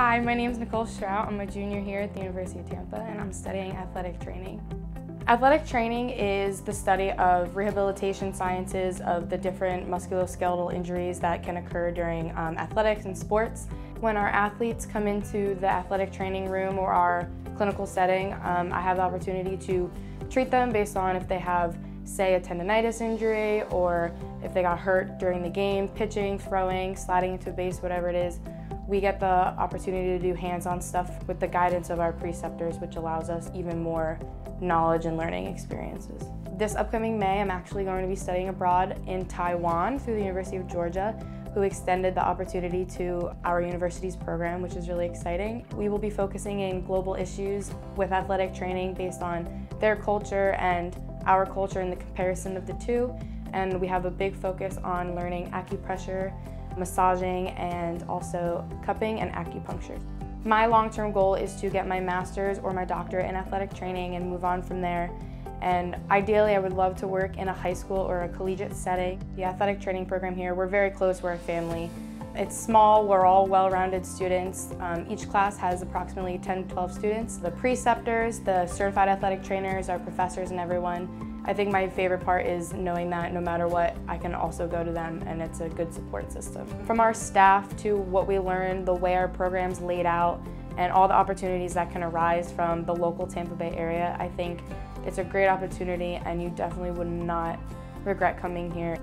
Hi, my name is Nicole Strout. I'm a junior here at the University of Tampa and I'm studying athletic training. Athletic training is the study of rehabilitation sciences of the different musculoskeletal injuries that can occur during um, athletics and sports. When our athletes come into the athletic training room or our clinical setting, um, I have the opportunity to treat them based on if they have, say, a tendonitis injury or if they got hurt during the game, pitching, throwing, sliding into a base, whatever it is we get the opportunity to do hands-on stuff with the guidance of our preceptors, which allows us even more knowledge and learning experiences. This upcoming May, I'm actually going to be studying abroad in Taiwan through the University of Georgia, who extended the opportunity to our university's program, which is really exciting. We will be focusing in global issues with athletic training based on their culture and our culture and the comparison of the two. And we have a big focus on learning acupressure massaging, and also cupping and acupuncture. My long-term goal is to get my master's or my doctorate in athletic training and move on from there. And ideally, I would love to work in a high school or a collegiate setting. The athletic training program here, we're very close, we're a family. It's small, we're all well-rounded students. Um, each class has approximately 10 to 12 students. The preceptors, the certified athletic trainers, our professors and everyone I think my favorite part is knowing that no matter what, I can also go to them and it's a good support system. From our staff to what we learn, the way our program's laid out, and all the opportunities that can arise from the local Tampa Bay area, I think it's a great opportunity and you definitely would not regret coming here.